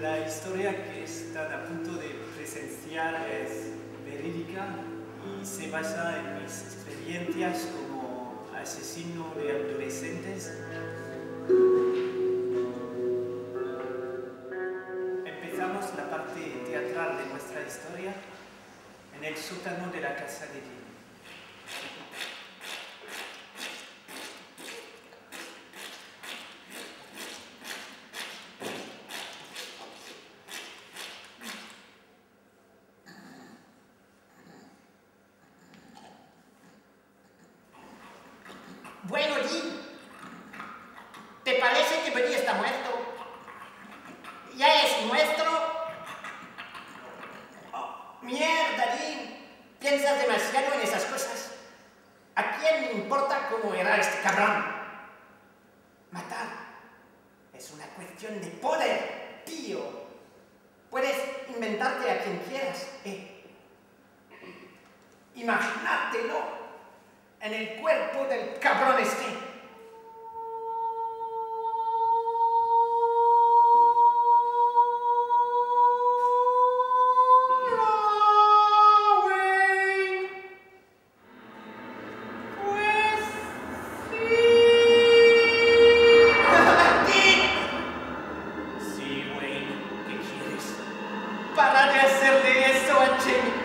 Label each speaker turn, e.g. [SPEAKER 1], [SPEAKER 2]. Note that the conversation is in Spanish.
[SPEAKER 1] La historia que están a punto de presenciar es verídica y se basa en mis experiencias como asesino de adolescentes. Empezamos la parte teatral de nuestra historia en el sótano de la casa de Jim.
[SPEAKER 2] Bueno, Jim, ¿te parece que Benny está muerto? ¿Ya es nuestro? Oh, mierda, Jim. Piensas demasiado en esas cosas. ¿A quién le importa cómo era este cabrón? Matar es una cuestión de poder, tío. Puedes inventarte a quien quieras, ¿eh? Imagínatelo en el cuerpo del cabrón este. Pues. Para de hacerle eso a Jimmy.